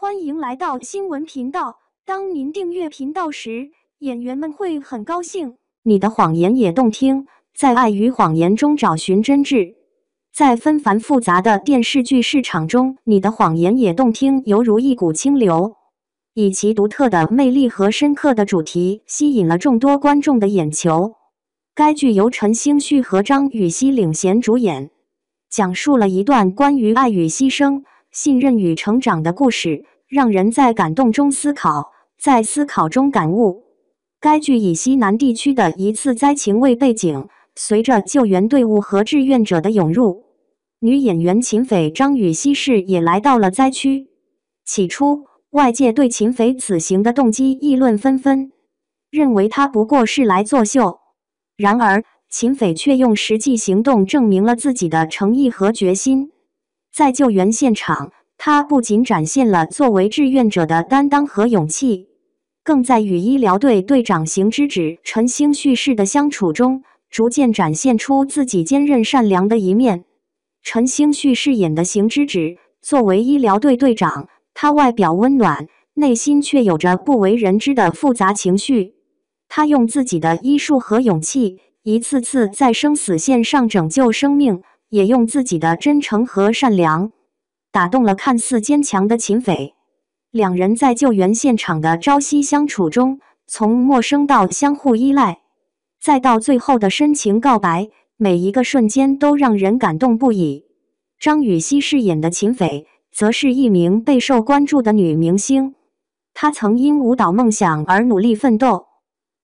欢迎来到新闻频道。当您订阅频道时，演员们会很高兴。你的谎言也动听，在爱与谎言中找寻真挚。在纷繁复杂的电视剧市场中，你的谎言也动听，犹如一股清流，以其独特的魅力和深刻的主题，吸引了众多观众的眼球。该剧由陈星旭和张雨绮领衔主演，讲述了一段关于爱与牺牲。信任与成长的故事，让人在感动中思考，在思考中感悟。该剧以西南地区的一次灾情为背景，随着救援队伍和志愿者的涌入，女演员秦斐张雨绮氏也来到了灾区。起初，外界对秦斐此行的动机议论纷纷，认为她不过是来作秀。然而，秦斐却用实际行动证明了自己的诚意和决心。在救援现场，他不仅展现了作为志愿者的担当和勇气，更在与医疗队队长邢之芷、陈星旭氏的相处中，逐渐展现出自己坚韧善良的一面。陈星旭饰演的邢之芷，作为医疗队队长，他外表温暖，内心却有着不为人知的复杂情绪。他用自己的医术和勇气，一次次在生死线上拯救生命。也用自己的真诚和善良打动了看似坚强的秦斐。两人在救援现场的朝夕相处中，从陌生到相互依赖，再到最后的深情告白，每一个瞬间都让人感动不已。张雨绮饰演的秦斐，则是一名备受关注的女明星。她曾因舞蹈梦想而努力奋斗，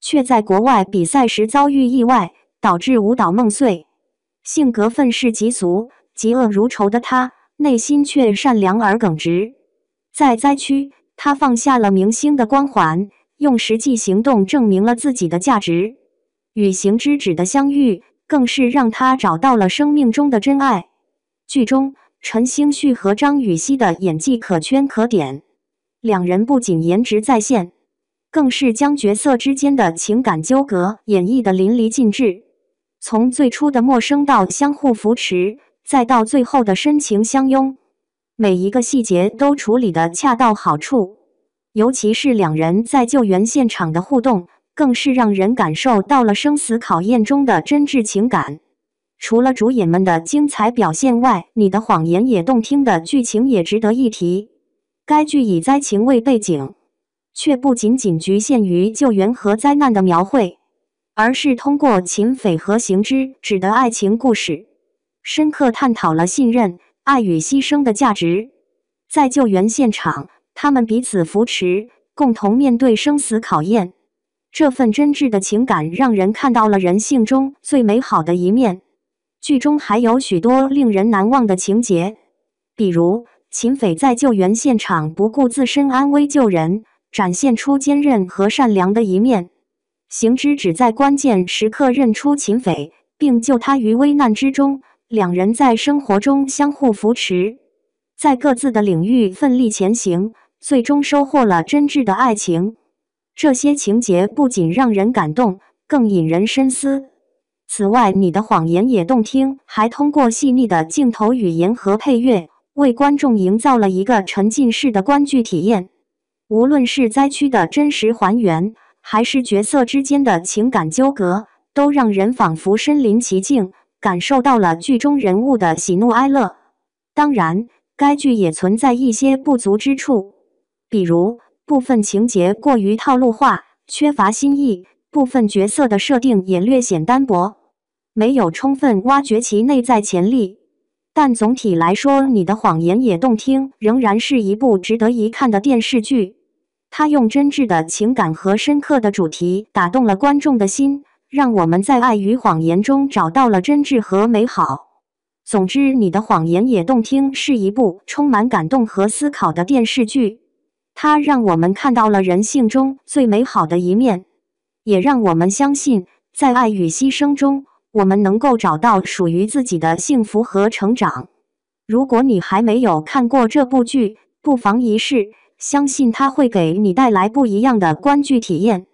却在国外比赛时遭遇意外，导致舞蹈梦碎。性格愤世嫉俗、嫉恶如仇的他，内心却善良而耿直。在灾区，他放下了明星的光环，用实际行动证明了自己的价值。与行之止的相遇，更是让他找到了生命中的真爱。剧中，陈星旭和张雨绮的演技可圈可点，两人不仅颜值在线，更是将角色之间的情感纠葛演绎得淋漓尽致。从最初的陌生到相互扶持，再到最后的深情相拥，每一个细节都处理得恰到好处。尤其是两人在救援现场的互动，更是让人感受到了生死考验中的真挚情感。除了主演们的精彩表现外，《你的谎言》也动听的剧情也值得一提。该剧以灾情为背景，却不仅仅局限于救援和灾难的描绘。而是通过秦斐和行之芷的爱情故事，深刻探讨了信任、爱与牺牲的价值。在救援现场，他们彼此扶持，共同面对生死考验。这份真挚的情感让人看到了人性中最美好的一面。剧中还有许多令人难忘的情节，比如秦斐在救援现场不顾自身安危救人，展现出坚韧和善良的一面。行知只在关键时刻认出秦斐，并救他于危难之中。两人在生活中相互扶持，在各自的领域奋力前行，最终收获了真挚的爱情。这些情节不仅让人感动，更引人深思。此外，《你的谎言》也动听，还通过细腻的镜头语言和配乐，为观众营造了一个沉浸式的观剧体验。无论是灾区的真实还原，还是角色之间的情感纠葛，都让人仿佛身临其境，感受到了剧中人物的喜怒哀乐。当然，该剧也存在一些不足之处，比如部分情节过于套路化，缺乏新意；部分角色的设定也略显单薄，没有充分挖掘其内在潜力。但总体来说，《你的谎言也动听》仍然是一部值得一看的电视剧。他用真挚的情感和深刻的主题打动了观众的心，让我们在爱与谎言中找到了真挚和美好。总之，《你的谎言也动听》是一部充满感动和思考的电视剧，它让我们看到了人性中最美好的一面，也让我们相信，在爱与牺牲中，我们能够找到属于自己的幸福和成长。如果你还没有看过这部剧，不妨一试。相信它会给你带来不一样的观剧体验。